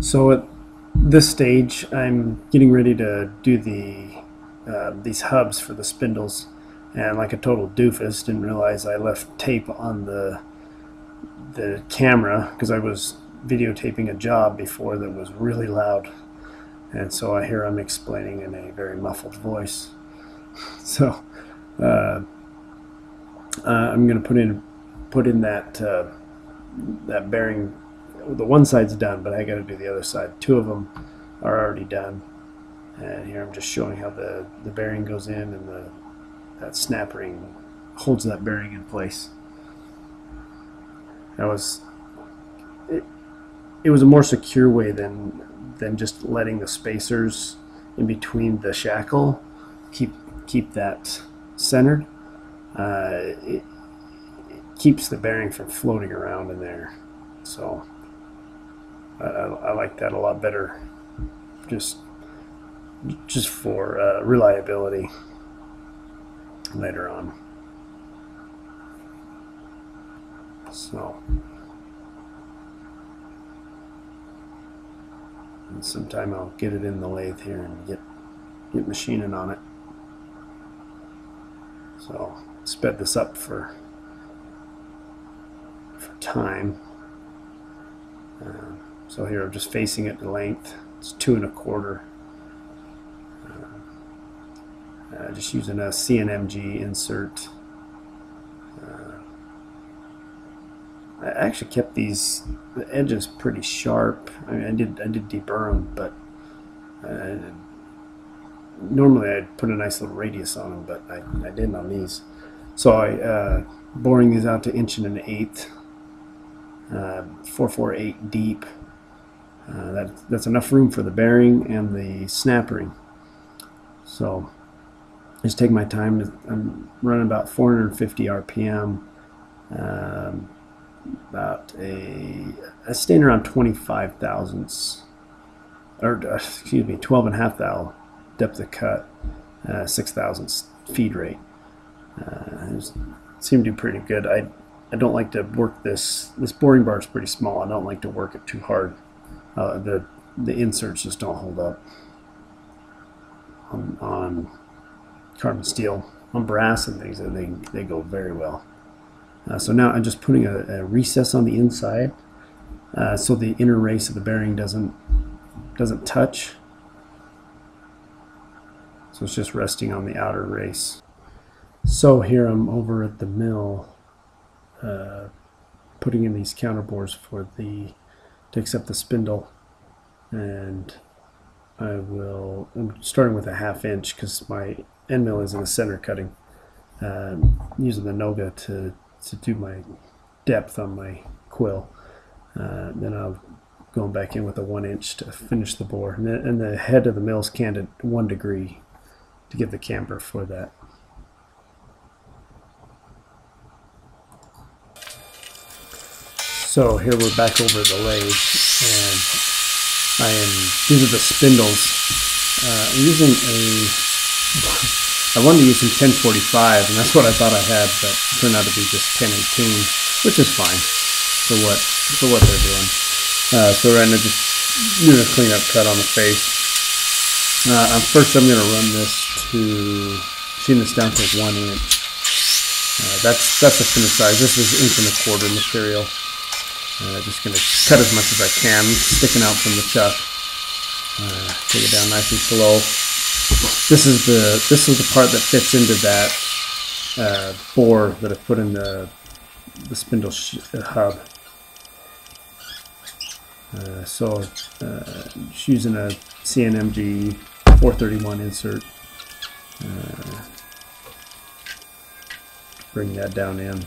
So at this stage, I'm getting ready to do the uh, these hubs for the spindles, and like a total doofus, didn't realize I left tape on the the camera because I was videotaping a job before that was really loud, and so I hear I'm explaining in a very muffled voice. So uh, uh, I'm going to put in put in that uh, that bearing the one side's done, but I got to do the other side. Two of them are already done. And here I'm just showing how the, the bearing goes in and the that snap ring holds that bearing in place. That was it, it was a more secure way than than just letting the spacers in between the shackle keep keep that centered. Uh, it, it keeps the bearing from floating around in there. So I, I, like that a lot better. Just just for uh, reliability later on. So and sometime I'll get it in the lathe here and get get machining on it. So sped this up for for time. Uh, so here I'm just facing it in length. It's two and a quarter. Uh, uh, just using a CNMG insert. Uh, I actually kept these the edges pretty sharp. I, mean, I did I did deburr them, but uh, normally I'd put a nice little radius on them, but I, I didn't on these. So I uh, boring these out to inch and an eighth, uh, 448 deep. Uh, that, that's enough room for the bearing and the snap ring. So just take my time. I'm running about 450 RPM. Um, about a, a staying around 25 thousandths, or uh, excuse me, 12 and a half thou depth of cut, uh, 6 thousandths feed rate. Uh, it seemed to be pretty good. I I don't like to work this. This boring bar is pretty small. I don't like to work it too hard uh, the the inserts just don't hold up on, on carbon steel. On brass and things, they they go very well. Uh, so now I'm just putting a, a recess on the inside, uh, so the inner race of the bearing doesn't doesn't touch. So it's just resting on the outer race. So here I'm over at the mill, uh, putting in these counterbores for the to accept the spindle and I will, I'm starting with a half inch because my end mill is in the center cutting. Um, using the Noga to, to do my depth on my quill. Uh, then I'll going back in with a one inch to finish the bore. And the, and the head of the mill is canned at one degree to give the camber for that. So here we're back over the lathe, and I am. These are the spindles. Uh, I'm using a. I wanted to use some 1045, and that's what I thought I had, but turned out to be just 1018, which is fine for what for what they're doing. Uh, so right now, just doing a cleanup cut on the face. Uh, first, I'm going to run this to machine this down to one inch. Uh, that's that's the finished size. This is inch and a quarter material. Uh, just going to cut as much as I can, sticking out from the chuck. Uh, take it down nice and slow. This is the this is the part that fits into that uh, bore that I put in the the spindle hub. Uh, so uh, just using a CNMG 431 insert. Uh, bring that down in.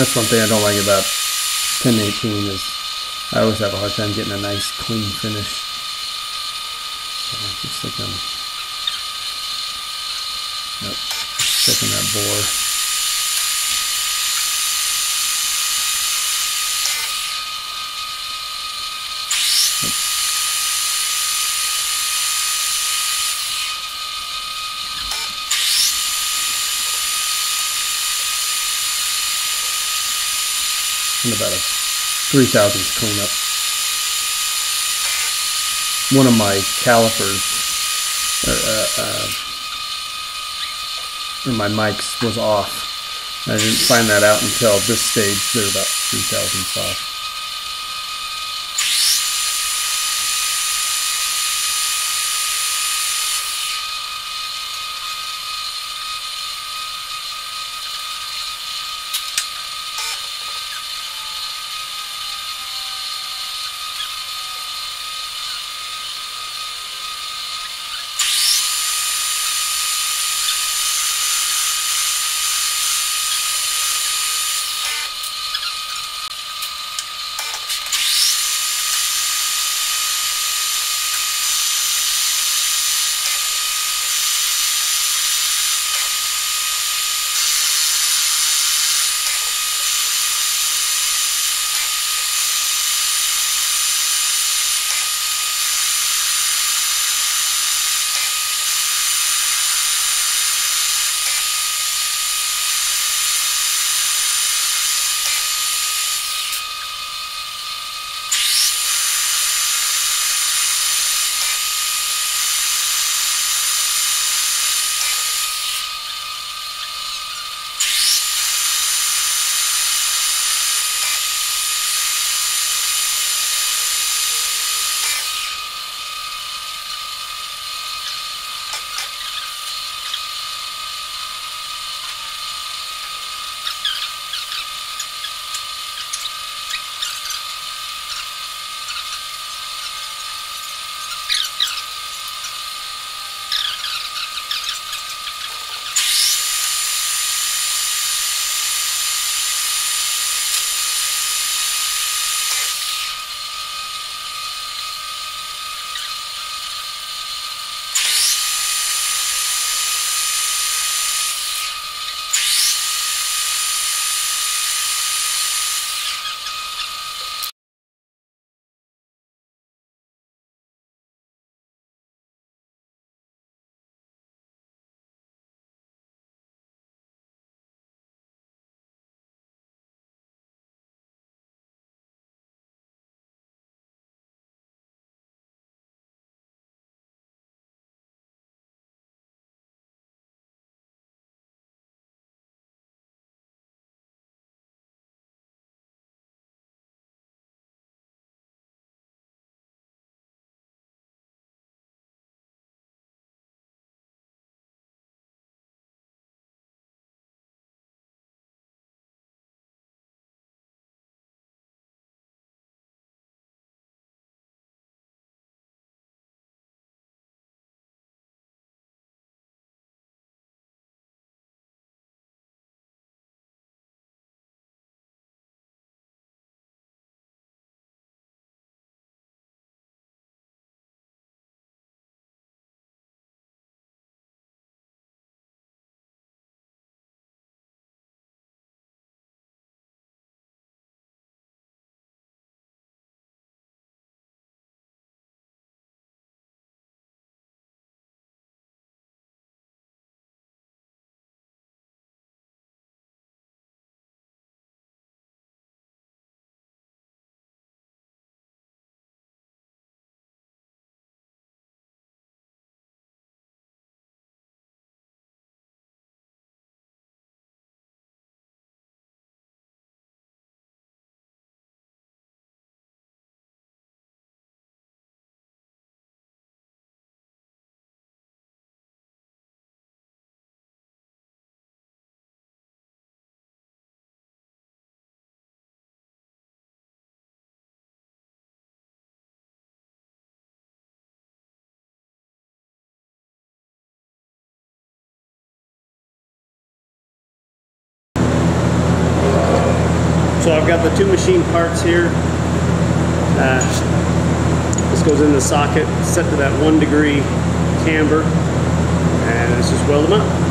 That's one thing I don't like about 1018 is I always have a hard time getting a nice clean finish. So just like I'm, yep, sticking that bore. And about a three thousandths cleanup. One of my calipers, or, uh, uh, or my mics was off. I didn't find that out until this stage. They're about three thousandths off. So I've got the two machine parts here. Uh, this goes in the socket, set to that one degree camber, and let's just weld them up.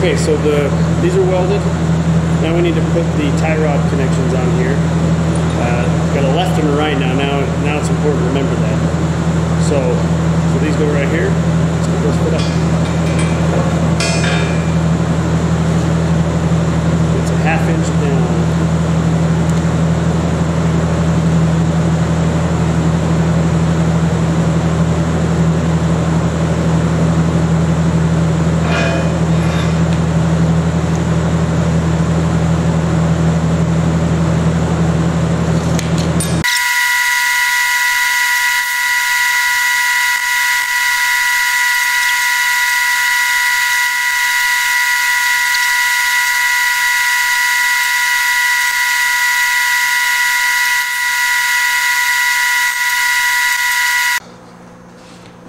So the these are welded. Now we need to put the tie rod connections on here. Uh, got a left and a right now. Now, now it's important to remember that. So, so these go right here. Let's get those put up. It's a half inch down.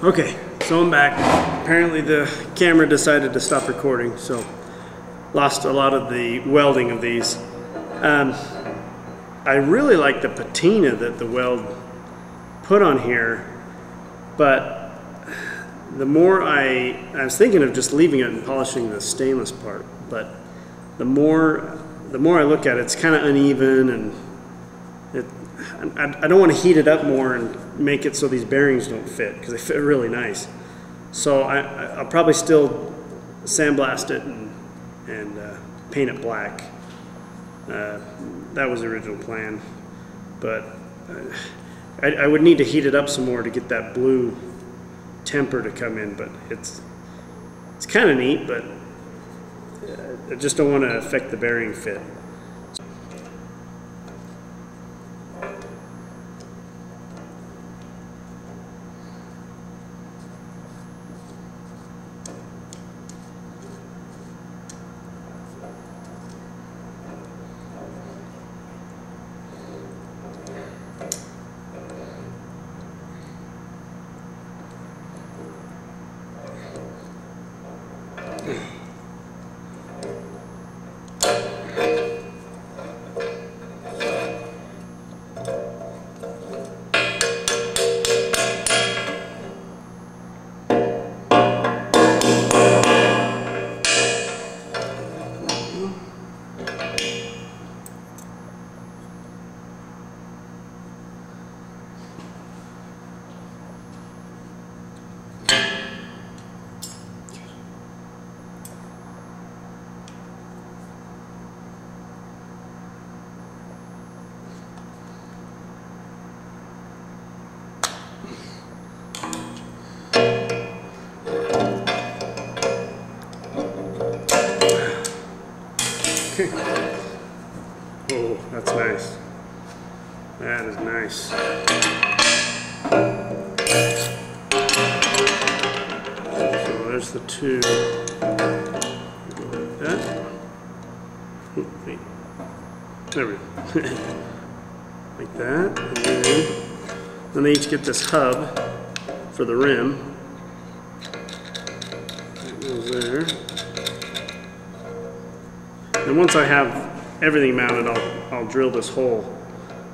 Okay, so I'm back. Apparently the camera decided to stop recording, so lost a lot of the welding of these. Um, I really like the patina that the weld put on here, but the more I, I was thinking of just leaving it and polishing the stainless part, but the more, the more I look at it, it's kind of uneven and it, I, I don't want to heat it up more and make it so these bearings don't fit because they fit really nice. So I, I- I'll probably still sandblast it and, and uh, paint it black. Uh, that was the original plan, but uh, I, I would need to heat it up some more to get that blue temper to come in. But it's it's kind of neat, but uh, I just don't want to affect the bearing fit. Nice. So there's the two. Like that. Hmm, wait. There we go. like that. And then, then they each get this hub for the rim. That goes there. And once I have everything mounted, I'll, I'll drill this hole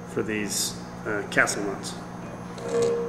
for these uh, castle nuts.